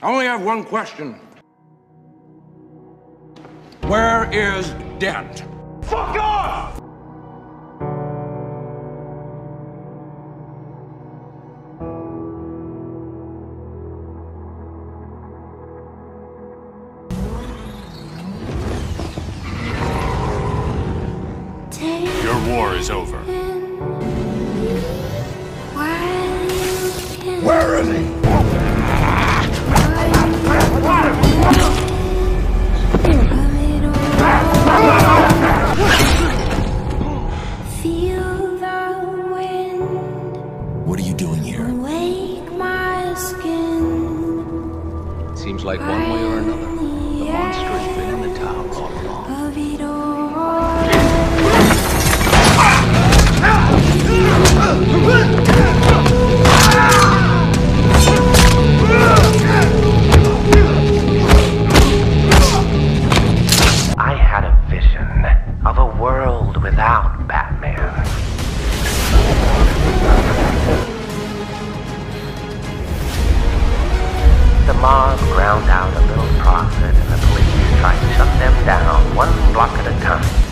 I only have one question. Where is Dent? Fuck off! Your war is over. Where is he? Doing here? wake my skin Seems like one way or another, the monster has been in the town all along. of it all. I had a vision of a world without Batman. Mob ground out a little profit, and the police tried to shut them down one block at a time.